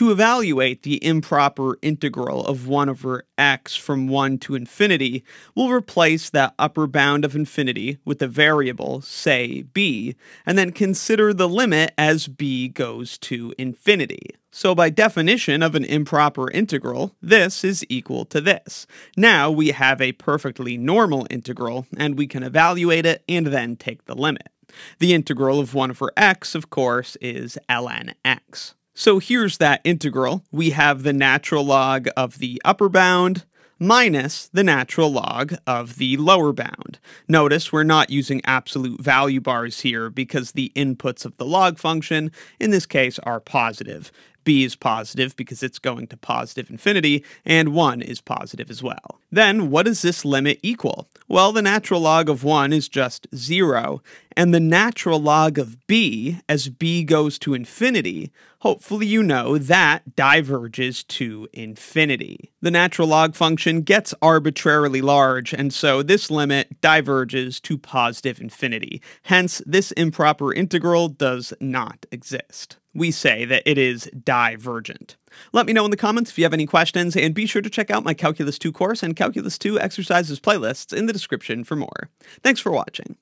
To evaluate the improper integral of 1 over x from 1 to infinity, we'll replace that upper bound of infinity with a variable, say b, and then consider the limit as b goes to infinity. So by definition of an improper integral, this is equal to this. Now we have a perfectly normal integral, and we can evaluate it and then take the limit. The integral of 1 over x, of course, is ln x. So here's that integral. We have the natural log of the upper bound minus the natural log of the lower bound. Notice we're not using absolute value bars here because the inputs of the log function, in this case, are positive b is positive because it's going to positive infinity, and 1 is positive as well. Then, what does this limit equal? Well, the natural log of 1 is just 0, and the natural log of b, as b goes to infinity, hopefully you know that diverges to infinity. The natural log function gets arbitrarily large, and so this limit diverges to positive infinity. Hence, this improper integral does not exist we say that it is divergent. Let me know in the comments if you have any questions, and be sure to check out my Calculus 2 course and Calculus 2 exercises playlists in the description for more. Thanks for watching.